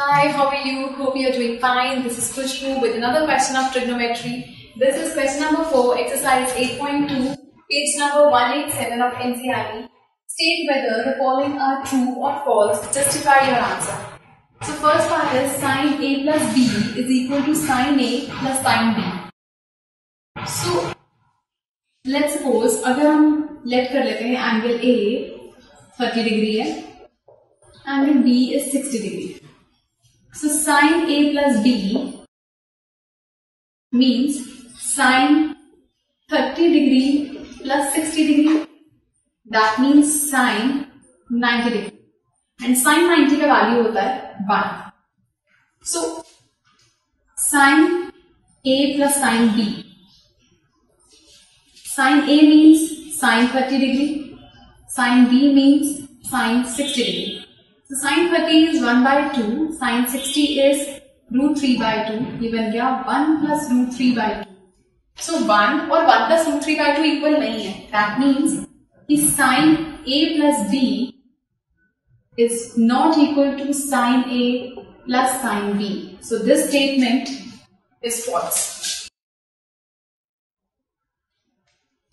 Hi, how are you? Hope you are doing fine. This is Kushbu with another question of trigonometry. This is question number 4, exercise 8.2, page number 187 of NCERT. State whether the following are true or false. Justify your answer. So first part is sin A plus B is equal to sin A plus sin B. So let's suppose अगर हम let कर लेते हैं angle A 30 degree है angle B is 60 degree So sine A plus B means sine 30 degree plus 60 degree. That means sine 90 degree. And sine 90 का value होता है 1. So sine A plus sine B. Sine A means sine 30 degree. Sine B means sine 60 degree. तो sine thirty is one by two sine sixty is root three by two ये बन गया one plus root three by two so one और one plus root three by two equal नहीं है. That means कि sine A plus B is not equal to sine A plus sine B so this statement is false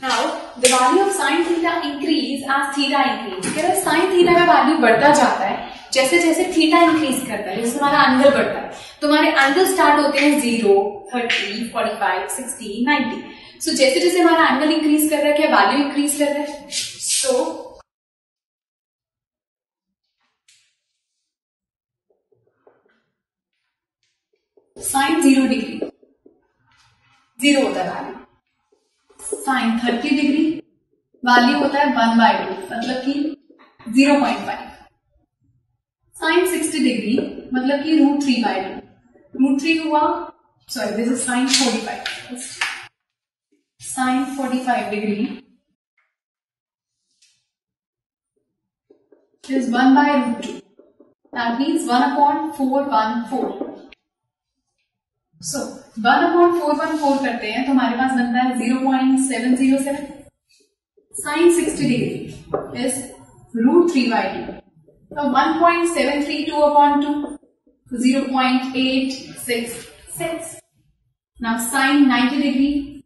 Now, the value of sine theta increase as theta increase. Because sine theta का value बढ़ता जाता है. जैसे जैसे theta increase करता है, जैसे हमारा एंगल बढ़ता है। तो हमारे एंगल स्टार्ट होते हैं zero thirty forty five sixty ninety so जैसे जैसे हमारा एंगल इंक्रीज कर रहा है, क्या वैल्यू इंक्रीज कर रहा है? So sine zero degree zero होता है value sine thirty degree value होता है वन बाय टू मतलब कि zero point five sine sixty degree मतलब कि root three by two root three हुआ sorry this is sine forty five sine forty five degree is one by root two that means one point four one four so one point four one four करते हैं तो हमारे पास बनता है zero point seven zero seven sine sixty degree is root three by two So 1.732 upon 2, 0.866. Now sin 90 degree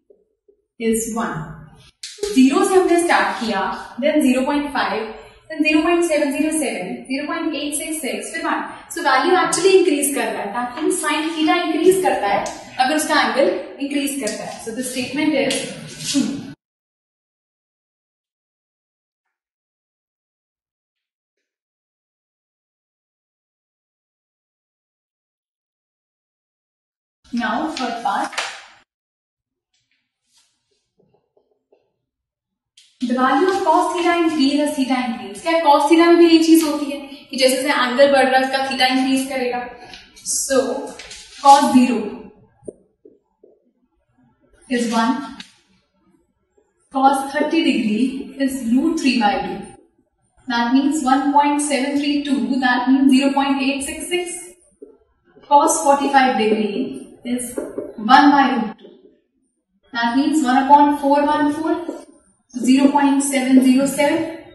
is 1. Zero से हमने start किया देन 0.5 देन 0.707 0.866 फिर 1 सो वैल्यू एक्चुअली इंक्रीज कर रहा है मींस sin थीटा इंक्रीज करता है अगर उसका एंगल इंक्रीज करता है so the statement is Now, third part. The value of cos theta increase as theta increase. क्या cos theta में भी ये चीज़ होती है कि जैसे जैसे एंगल बढ़ रहा है उसका थीटा इंक्रीज करेगा so cos zero is one. Cos 30 degree is root 3 by 2. That means 1.732. That means 0.866. Cos 45 degree is 1 by root 2. That means 1 upon 414, 0.707.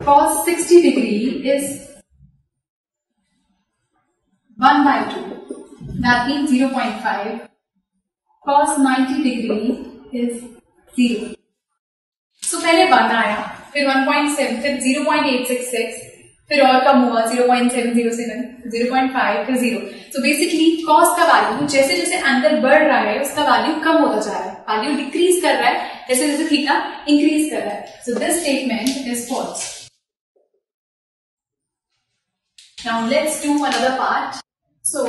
Cos 60 degree is 1 by 2. That means 0.5. Cos 90 degree is 0. So पहले 1 आया, फिर 1.7, फिर 0.866, फिर और कम हुआ zero point seven zero seven zero point five का zero so basically cos का वैल्यू जैसे जैसे एंगल बढ़ रहा है, उसका वैल्यू कम होता जा रहा है। वैल्यू डिक्रीज कर रहा है, जैसे जैसे थीटा इंक्रीज कर रहा है। So this statement is false now let's do another part so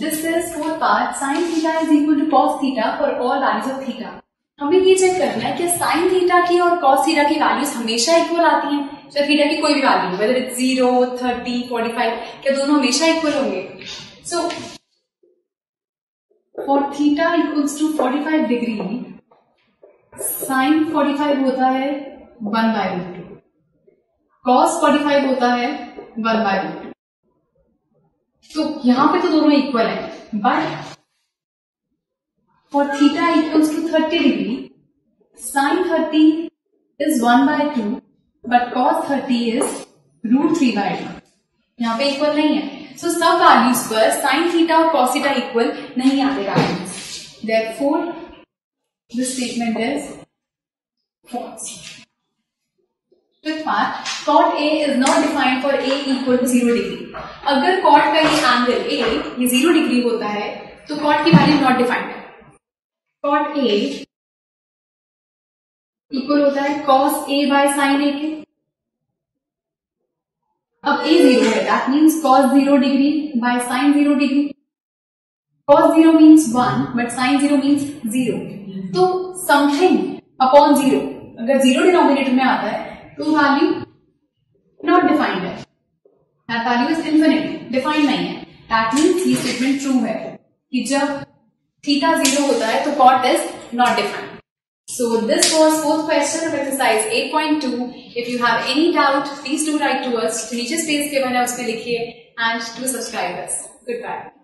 this is fourth part sine theta is equal to cos theta for all values of theta हमें ये चेक करना है कि साइन थीटा की और कॉस थीटा की values हमेशा equal आती हैं। चाहे थीटा की कोई भी value whether it zero thirty forty five क्या दोनों हमेशा इक्वल होंगे? So for theta equals to forty five degree sine forty five होता है one by root two cos forty five होता है वन बाय रूट तो यहाँ पे तो दोनों इक्वल है but for theta equals to thirty degree sine thirty is one by two but cos thirty is root three by two यहाँ पे इक्वल नहीं है. सो so, सब वैल्यूज़ पर साइन थीटा और कॉसिटा इक्वल नहीं आते values therefore the statement is false cot A is not defined for A equal to zero degree अगर कॉट का ये एंगल ए ये ज़ीरो डिग्री होता है तो कॉट की value not defined cot A equal होता है cos A by sine A के। अब A ज़ीरो है। That means cos zero degree by sine zero degree cos zero means one but sine zero means zero तो something upon zero अगर zero denominator में आता है तो वैल्यू नॉट डिफाइंड है। वैल्यू इज़ इंफिनिटी डिफाइंड नहीं है। दैट मीन्स ये स्टेटमेंट ट्रू है कि जब थीटा ज़ीरो होता है तो cot is not defined so this was fourth question of exercise 8.2 point two if you have any doubt please do write to us नीचे स्पेस के बने उसमें लिखिए and to subscribers good bye